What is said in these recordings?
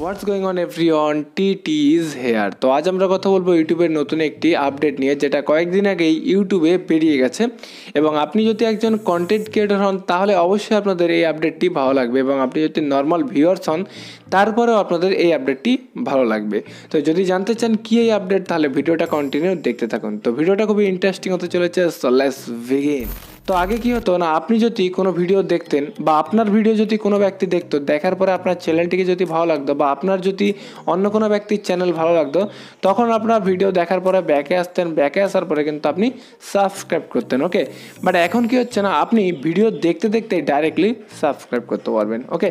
What's going on everyone T T is here তো আজ আমরা কথা বলব ইউটিউবের নতুন একটি আপডেট নিয়ে, যেটা কয়েকদিন আগেই ইউটিউবে বেরিয়ে গেছে। এবং আপনি যদি একজন কন্টেন্ট ক্রিয়েটর হন, তাহলে অবশ্যই আপনাদের এই আপডেটটি ভালো লাগবে। এবং আপনি যদি নর্মাল ভিউয়ার্স হন, তারপরেও আপনাদের এই আপডেটটি ভালো লাগবে। তো যদি জানতে চান কী এই আপডেট তাহলে ভিডিওটা কন্টিনিউ দেখতে থাকুন। তো ভিডিওটা খুবই ইন্টারেস্টিং হতে চলেছে সো লেটস বিগিন তো আগে কি হতো না, আপনি যদি কোনো ভিডিও দেখতেন বা আপনার ভিডিও যদি কোনো ব্যক্তি দেখতো, দেখার পরে আপনার চ্যানেলটিকে যদি ভালো লাগতো বা আপনার যদি অন্য কোনো ব্যক্তির চ্যানেল ভালো লাগতো, তখন আপনার ভিডিও দেখার পরে ব্যাকে আসতেন ব্যাকে আসার পরে কিন্তু আপনি সাবস্ক্রাইব করতেন ওকে বাট এখন কি হচ্ছে না, আপনি ভিডিও দেখতে দেখতে ডাইরেক্টলি সাবস্ক্রাইব করতে পারবেন ওকে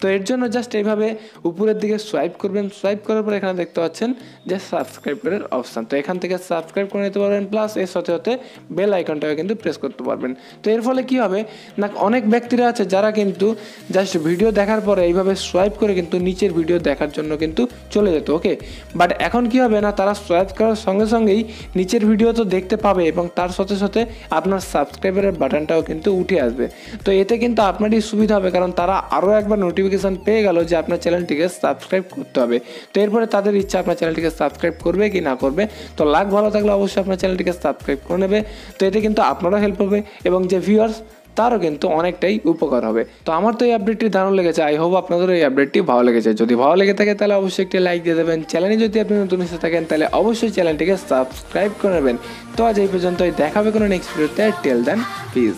তো এর জন্য জাস্ট এইভাবে উপরের দিকে সোয়াইপ করবেন সোয়াইপ করার পর এখানে দেখতে পাচ্ছেন যে সাবস্ক্রাইব করার অপশান তো এখান থেকে সাবস্ক্রাইব করে নিতে পারবেন প্লাস এর সাথে সাথে বেল আইকনটাকে কিন্তু প্রেস করতে পারবেন। তো এর ফলে কি হবে? না, অনেক ব্যক্তিরা আছে যারা কিন্তু জাস্ট ভিডিও দেখার পরে এইভাবে সোয়াইপ করে কিন্তু নিচের ভিডিও দেখার জন্য কিন্তু চলে যেত ওকে বাট এখন কি হবে না, তারা সোয়াইপ করার সঙ্গে সঙ্গেই নিচের ভিডিও তো দেখতে পাবে এবং তার সাথে সাথে আপনার সাবস্ক্রাইবারের বাটনটাও কিন্তু উঠে আসবে। তো এতে কিন্তু আপনারই সুবিধা হবে কারণ তারা আরও একবার নোটিফিকেশান পেয়ে গেল যে আপনার চ্যানেলটিকে সাবস্ক্রাইব করতে হবে। তো এরপরে তাদের ইচ্ছা আপনার চ্যানেলটিকে সাবস্ক্রাইব করবে কি না করবে? তো লাখ ভালো থাকলে অবশ্যই আপনার চ্যানেলটিকে সাবস্ক্রাইব করে নেবে। তো এতে কিন্তু আপনারও হেল্প হবে। এবং যে ভিউয়ার্স তারও কিন্তু অনেকটাই উপকার হবে। তো আমার তো এই আপডেটটি দারুণ লেগেছে। আই হোপ আপনাদের এই আপডেটটি ভালো লেগেছে। যদি ভালো লেগে থাকে, তাহলে অবশ্যই একটি লাইক দিয়ে দেবেন। চ্যানেলে যদি আপনি নতুন এসে থাকেন, তাহলে অবশ্যই চ্যানেলটিকে সাবস্ক্রাইব করে নেবেন। তো আজ এই পর্যন্তই। দেখাবে কোনো নেক্সট ভিডিওতে টেল দেন প্লিজ